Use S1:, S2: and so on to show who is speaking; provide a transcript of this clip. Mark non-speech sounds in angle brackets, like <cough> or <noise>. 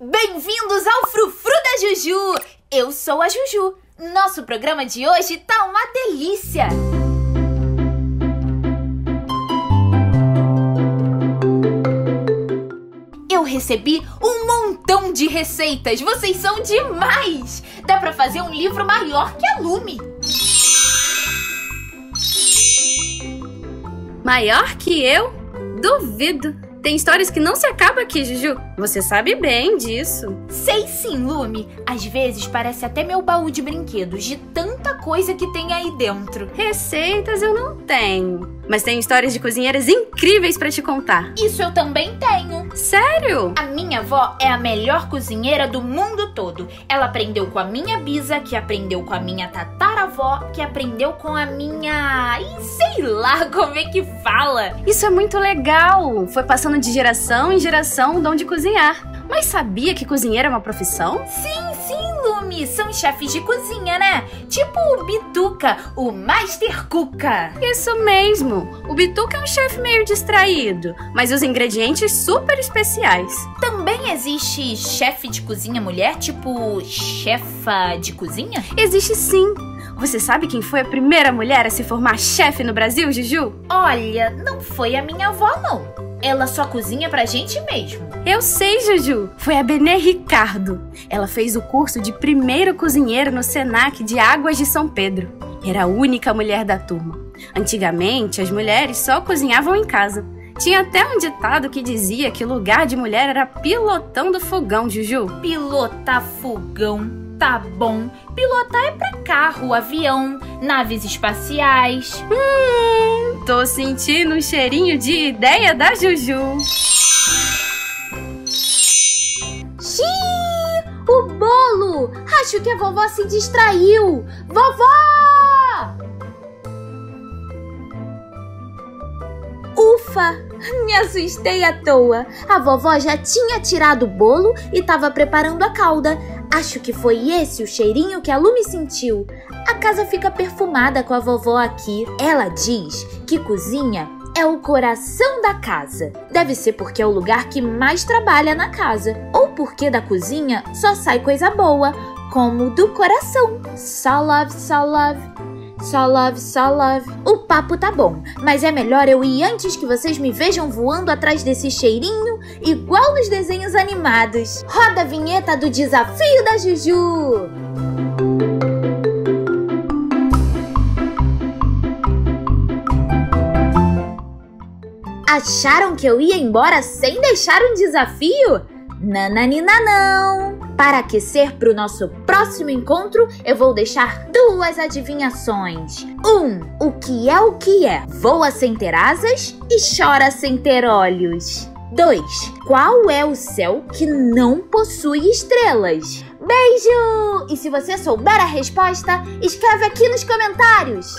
S1: Bem-vindos ao Frufru da Juju! Eu sou a Juju. Nosso programa de hoje tá uma delícia! Eu recebi um montão de receitas. Vocês são demais! Dá pra fazer um livro maior que a Lume.
S2: Maior que eu? Duvido. Tem histórias que não se acabam aqui, Juju. Você sabe bem disso.
S1: Sei sim, Lume. Às vezes parece até meu baú de brinquedos, de tanta coisa que tem aí dentro.
S2: Receitas eu não tenho. Mas tenho histórias de cozinheiras incríveis para te contar.
S1: Isso eu também tenho.
S2: Sério?
S1: A minha avó é a melhor cozinheira do mundo todo. Ela aprendeu com a minha bisa, que aprendeu com a minha tataravó, que aprendeu com a minha. E sei lá <laughs> como é que fala.
S2: Isso é muito legal. Foi passando de geração em geração o dom de cozinhar. Mas sabia que cozinheiro é uma profissão?
S1: Sim, sim, Lumi. São chefes de cozinha, né? Tipo o Bituca, o Master Cuca.
S2: Isso mesmo. O Bituca é um chefe meio distraído, mas os ingredientes super especiais.
S1: Também existe chefe de cozinha mulher, tipo chefa de cozinha?
S2: Existe sim. Você sabe quem foi a primeira mulher a se formar chefe no Brasil, Juju?
S1: Olha, não foi a minha avó, não. Ela só cozinha pra gente mesmo.
S2: Eu sei, Juju. Foi a Benê Ricardo. Ela fez o curso de primeiro cozinheiro no Senac de Águas de São Pedro. Era a única mulher da turma. Antigamente, as mulheres só cozinhavam em casa. Tinha até um ditado que dizia que o lugar de mulher era pilotão do fogão, Juju.
S1: Pilotar fogão, tá bom. Pilotar é pra carro, avião, naves espaciais.
S2: Hum, tô sentindo um cheirinho de ideia da Juju.
S1: Xiii, o bolo! Acho que a vovó se distraiu. Vovó! Ufa! Me assustei à toa. A vovó já tinha tirado o bolo e estava preparando a calda. Acho que foi esse o cheirinho que a Lume sentiu. A casa fica perfumada com a vovó aqui. Ela diz que cozinha é o coração da casa. Deve ser porque é o lugar que mais trabalha na casa. Ou porque da cozinha só sai coisa boa, como do coração. Só love, só love. Só love, só love. O papo tá bom, mas é melhor eu ir antes que vocês me vejam voando atrás desse cheirinho, igual nos desenhos animados. Roda a vinheta do desafio da Juju! Acharam que eu ia embora sem deixar um desafio? Nananina não! Para aquecer para o nosso próximo encontro, eu vou deixar duas adivinhações. Um, o que é o que é? Voa sem ter asas e chora sem ter olhos. 2. Qual é o céu que não possui estrelas? Beijo! E se você souber a resposta, escreve aqui nos comentários!